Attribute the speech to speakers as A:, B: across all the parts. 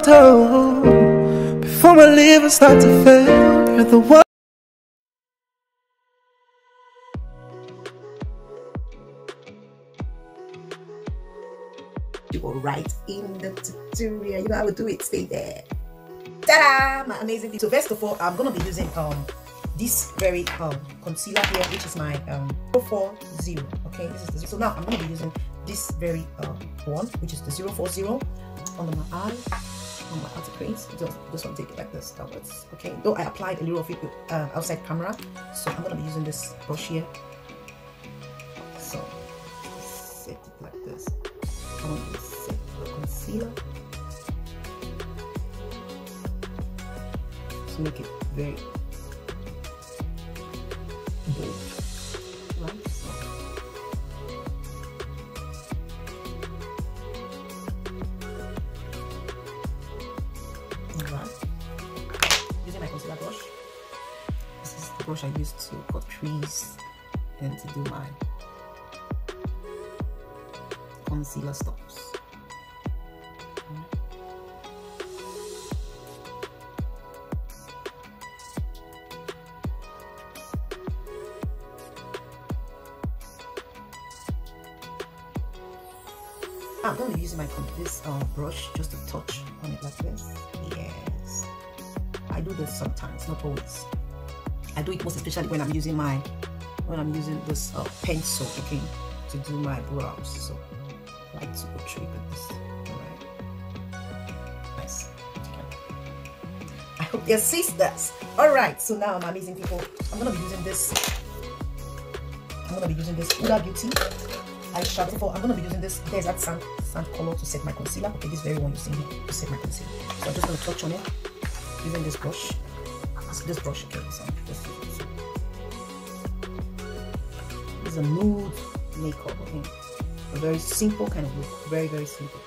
A: toe before my liver start to fail. You're the one.
B: Go right in the tutorial. You know how to do it. Stay there. Ta-da! My amazing. So first of all, I'm gonna be using um this very um concealer here, which is my um 040. Okay, this is the so now I'm gonna be using this very um one, which is the 040 under my eye on my outer crease. Just just want to take it like this downwards. Okay, though I applied a little of it uh, outside camera, so I'm gonna be using this brush here. So set it like this. I want to set the concealer. To make it very brush I used to cut crease and to do my concealer stops. I'm going to use my this uh, brush just to touch on it like this. Yes. I do this sometimes, not always. I do it most especially when I'm using my when I'm using this uh, pencil, okay, to do my brows. So I like to go through like this. Alright. Nice. I hope your sisters. Alright, so now my amazing people, I'm gonna be using this. I'm gonna be using this Huda Beauty eyeshadow. For I'm gonna be using this desert sand sand color to set my concealer. Okay, this very one you see here to set my concealer. So I'm just gonna touch on it using this brush. This brush, okay. So just so. Is a nude makeup, okay. A very simple kind of look. Very very simple.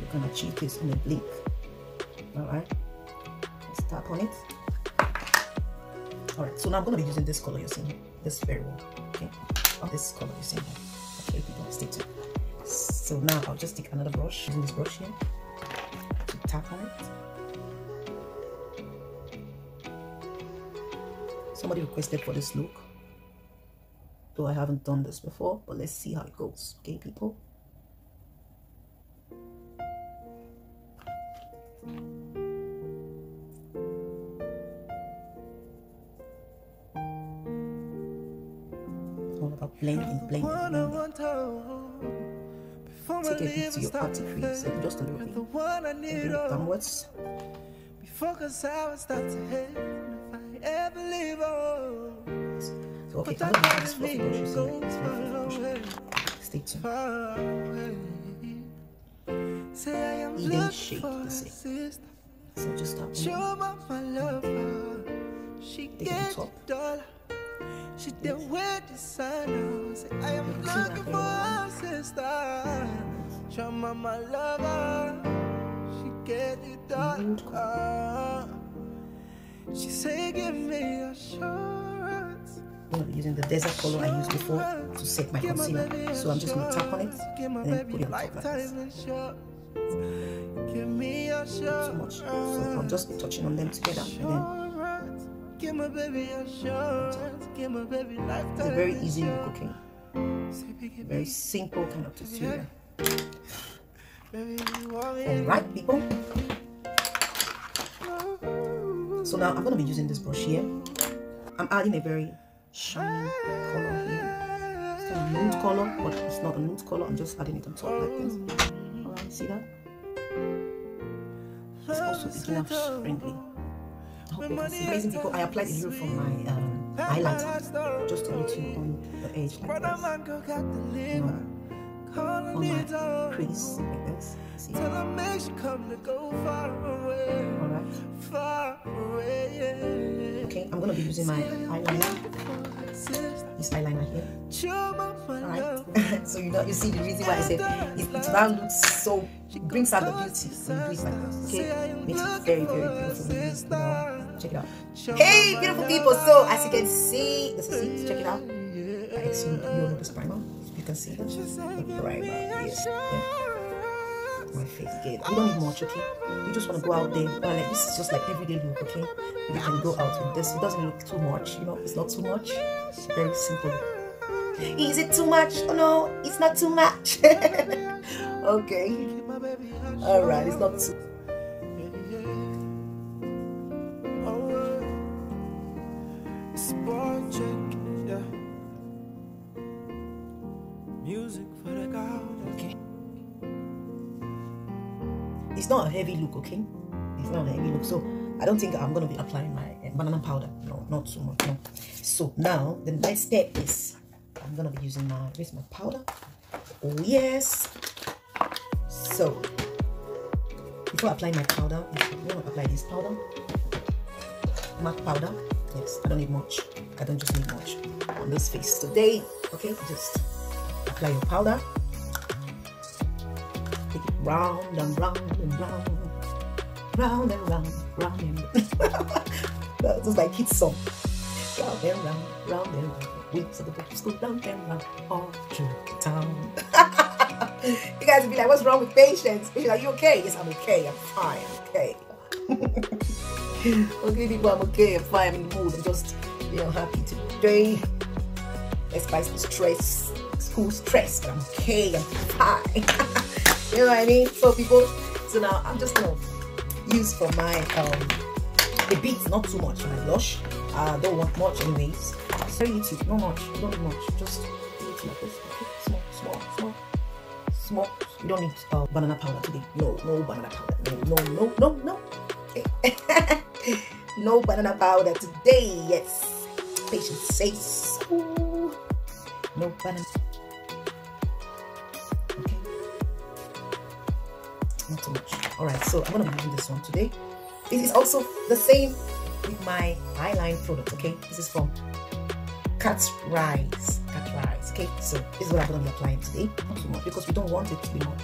B: You can achieve this in a blink. All right. Let's tap on it. All right. So now I'm gonna be using this color you're seeing here. This very one, okay. Or this color you're seeing here. Okay, tuned. So now I'll just take another brush, using this brush here, to tap on it. Somebody requested for this look, though I haven't done this before, but let's see how it goes, okay, people? All about blending, blending, blending. Take bit to your party crease, and just a little bit, and bring it downwards.
A: Before cause I would start to hate
B: So okay, I'm gonna use this fluffy brush. You see, like this fluffy. Stay tuned.
A: Far away. Say I am
B: Even
A: looking
B: shape
A: for
B: the
A: a
B: same.
A: sister.
B: So just stop.
A: Show my my lover. She
B: Take it
A: get
B: top.
A: the dollar. She did with the sun. Say I am
B: You can see that
A: looking for a sister. Show my my lover. She get the
B: Nude
A: dollar. She say give me assurance.
B: I'm using the desert color I used before to set my concealer. So I'm just gonna tap on it. And then put it on top like this.
A: Give me
B: so much. So I'm just touching on them together and then
A: Give my baby assurance. Give my baby lifetime
B: it's a very easy look, okay?
A: insurance. Say, baby,
B: Very simple kind of tutorial.
A: baby, you want me?
B: Alright, people. So now I'm gonna be using this brush here. I'm adding a very shiny color here. It's a nude color, but it's not a nude color. I'm just adding it on top like this. Alright, see that? It's also beginner friendly. I hope you can see. Amazing people, I applied a little from my um, highlighter, just a little on the edge like this. You know, on my crease like this. See?
A: Tell her make she come to go far away.
B: Alright.
A: Far away.
B: Okay, I'm gonna be using my eyeliner. This eyeliner here. Alright. so you know you see the reason why I said uh, it, it now looks so it brings out the beauty when you do it like this. Okay? Makes it very, very beautiful. You know? Check it out. Hey beautiful people! So as you can see, this is it. Check it out. I assume you know this primer. You can see. The primer. Yes. Yeah. my face again. You don't need much, okay? You just want to go out there. Well, like this is just like everyday look, okay? You can go out with this. It doesn't look too much, you know. It's not too much. It's very simple. Is it too much? Oh no, it's not too much. okay. All right, it's not too.
A: Music for the God.
B: Okay. It's not a heavy look, okay? It's not a heavy look. So I don't think I'm gonna be applying my uh, banana powder. No, not so much. No. So now the next step is I'm gonna be using my where's my powder? Oh yes. So before I apply my powder, I'm gonna apply this powder. MAC powder. Yes, I don't need much. I don't just need much on this face today. Okay, just apply your powder. Take it round and round and round, round and round, round and round. That's just like kids song. Round and round, round and round. Weeks of the book school round and round all through the town. you guys will be like, what's wrong with patience? You're like, you okay? Yes, I'm okay. I'm fine. Okay. okay, people, I'm okay. I'm fine. I'm in the mood. I'm just, you know, happy today. Despite the stress, stress, but I'm okay. I'm fine. you know what I mean? So, people, so now I'm just gonna use for my um the beats, not too much my blush. I don't want much, anyways. So, YouTube, not much. Don't much. Just like this. Okay, small, small, small small. You don't need uh, banana powder today. No, no banana powder. No, no, no, no, no. No banana powder today. Yes. Patient says so. No banana. Not too much. Alright, so I'm gonna be using this one today. This is also the same with my eyeline product, okay? This is from Cat's Rise. Cat Rise. Okay, so this is what I'm gonna be applying today. Not too much because we don't want it to be much.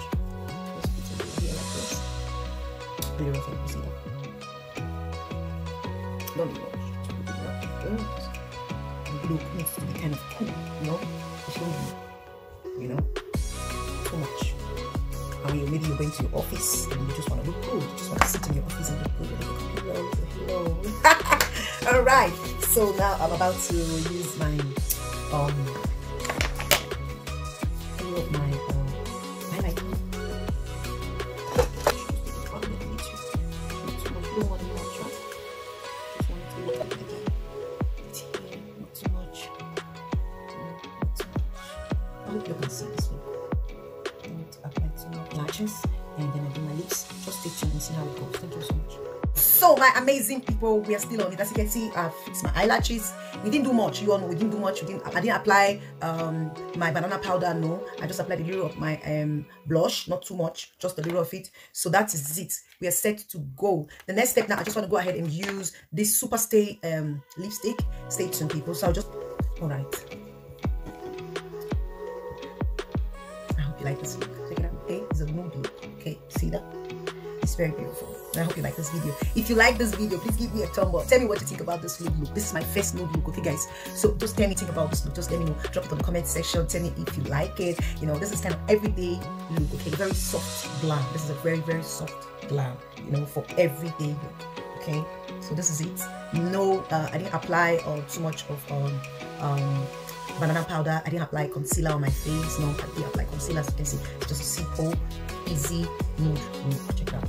B: Be much. Needs to be kind of cool, you know? Be, you know. Mean, maybe you're going to your office and you just want to look good. You just want to sit in your office and look good. Hello, hello. All right. So now I'm about to use my um and then I do my lips. Just stay tuned and see how it goes. Thank you so much. So my amazing people, we are still on it. As you can see, I've fixed my eyelashes. We didn't do much. You all know we didn't do much. We didn't. I didn't apply um, my banana powder. No, I just applied a little of my um, blush, not too much, just a little of it. So that is it. We are set to go. The next step now, I just want to go ahead and use this Super Stay um, lipstick. Stay tuned, people. So I'll just. All right. Like this look. Check it out. Okay, it's a nude look. Okay, see that? It's very beautiful. And I hope you like this video. If you like this video, please give me a thumb up. Tell me what you think about this nude look. This is my first nude look, okay, guys? So just tell me think about this look. Just let me know. Drop it on the comment section. Tell me if you like it. You know, this is kind of everyday look, okay? Very soft glam. This is a very, very soft glam, you know, for everyday look, okay? So this is it. No, uh, I didn't apply uh, too much of um, um, banana powder. I didn't apply concealer on my face. No, I didn't apply concealer. As you can see, just simple, easy nude look. Check out.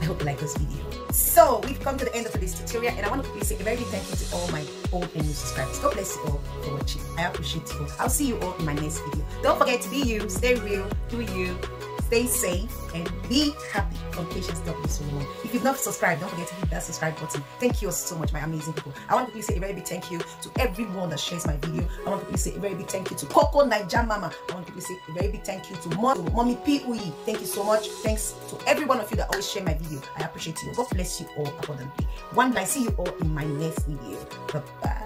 B: I hope you like this video. So we've come to the end of this tutorial and I want to say a very big thank you to all my old and new subscribers. God bless you all for watching. I appreciate you. all I'll see you all in my next video. Don't forget to be you, stay real, do you, stay safe, and be happy on Patience W so long. If you've not subscribed, don't forget to hit that subscribe button. Thank you so much, my amazing people. I want to say a very big thank you to everyone that shares my video. I want to say a very big thank you to Coco Naija Mama. I want to say a very big thank you to Mom, Mommy P. Uyi. Thank you so much. Thanks to every one of you that always share my video. I appreciate you. God bless you all abundantly. One day, I see you all in my next video. Bye bye.